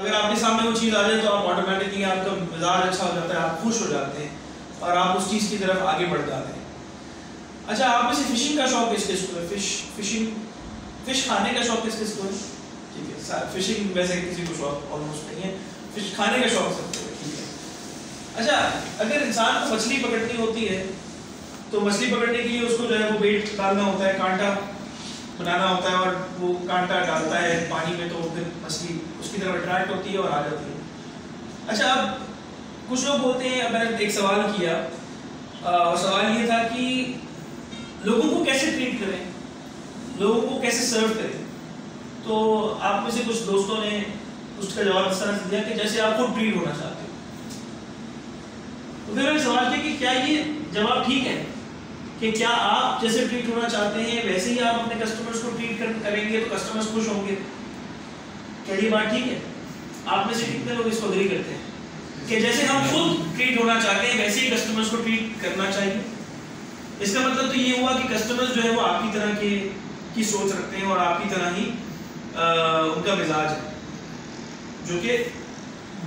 अगर आपके सामने वो चीज़ आ जाए तो आप ऑटोमेटिकली आपका मिजाज अच्छा हो जाता है, आप खुश हो जाते हैं और आप उस चीज़ की तरफ़ आगे बढ़ जाते हैं। अच्छा आप में से फिशिंग का शौक किस किस को है फ़िश फिशिंग फ़िश खाने का शौक किस किस को है ठीक है फिशिंग वैसे किसी को शौक ऑलमोस्ट नहीं है। फ़िश खाने का शौक सबको है, ठीक है। अच्छा अगर इंसान को मछली पकड़नी होती है तो मछली पकड़ने के लिए उसको जो है वो बेट डालना होता है, कांटा बनाना होता है और वो कांटा डालता है पानी में तो फिर उसकी तरफ़ अट्रैक्ट होती है और आ जाती है। अच्छा अब कुछ लोग बोलते हैं अब मैंने एक सवाल किया। और सवाल ये था कि लोगों को कैसे ट्रीट करें? लोगों को कैसे सर्व करें? तो आप में से कुछ दोस्तों ने उसका जवाब इस तरह से दिया कि जैसे आप खुद ट्रीट होना चाहते हो। तो फिर मैंने सवाल किया कि क्या ये जवाब ठीक है? कि क्या आप जैसे ट्रीट होना चाहते हैं वैसे ही आप अपने कस्टमर्स को ट्रीट कर, करेंगे तो कस्टमर्स खुश होंगे? क्या बात ठीक है। आप में से कितने लोग इसको अग्री करते हैं? कि जैसे हम खुद ट्रीट होना चाहते हैं वैसे ही कस्टमर्स को ट्रीट करना चाहिए। इसका मतलब तो ये हुआ कि कस्टमर्स जो है वो आपकी तरह के की सोच रखते हैं और आपकी तरह ही आ, उनका मिजाज है। जो कि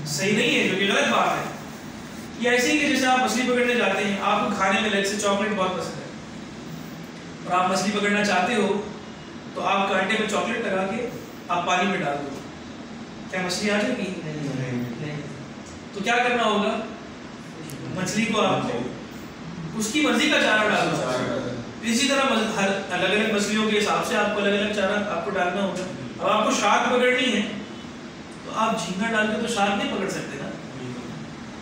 सही नहीं है जो कि गलत बात है। ये ऐसे ही कि जैसे आप मछली पकड़ने जाते हैं आपको खाने में लग से चॉकलेट बहुत पसंद है। और आप मछली पकड़ना चाहते हो तो आप कांटे में चॉकलेट लगा के आप पानी में डाल दो। क्या मछली आ जाएगी? नहीं नहीं तो क्या करना होगा? मछली को आप उसकी मर्ज़ी का चारा डालना इसी तरह हर अलग अलग मछलियों के हिसाब से आपको अलग अलग चारा आपको डालना होगा। अब आपको शार्क पकड़नी है तो आप झींगा डाल के तो शार्क नहीं पकड़ सकते ना?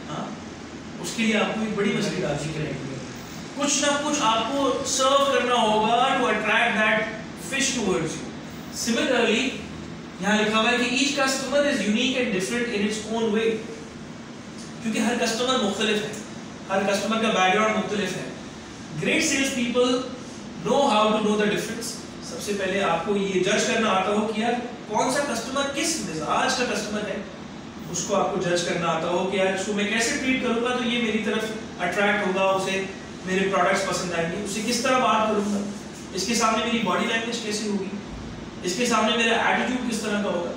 हाँ? उसके लिए आपको एक बड़ी मछली डालनी पड़ेगी कुछ ना कुछ आपको सर्व करना होगा to attract that fish towards you similarly यहाँ लिखा हुआ है कि each customer is unique and different in its own way क्योंकि हर कस्टमर मुख्तलिफ़ है। हर कस्टमर का बैकग्राउंड मुख्तलिफ़ है। Great sales people know how to know the difference सबसे पहले आपको ये जज करना आता हो कि यार कौन सा कस्टमर किस मिजाज का कस्टमर है। उसको आपको जज करना आता हो कि यार इसको मैं कैसे ट्रीट करूँगा तो ये मेरी तरफ़ अट्रैक्ट होगा, उसे मेरे प्रोडक्ट्स पसंद आएँगे। उससे किस तरह बात करूँगा। इसके सामने मेरी बॉडी लैंग्वेज कैसी होगी? इसके सामने मेरा एटीट्यूड किस तरह का होगा?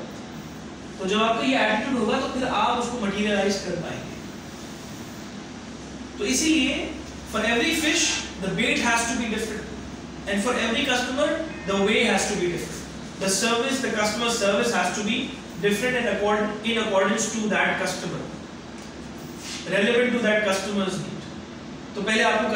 तो जब आपका ये एटीट्यूड होगा तो फिर आप उसको मटीरियलाइज कर पाएँगे। तो इसीलिए for every fish the bait has to be different and for every customer the way has to be different the service the customer service has to be different and accord, in accordance to that customer. Relevant to that customer's need. तो पहले आपको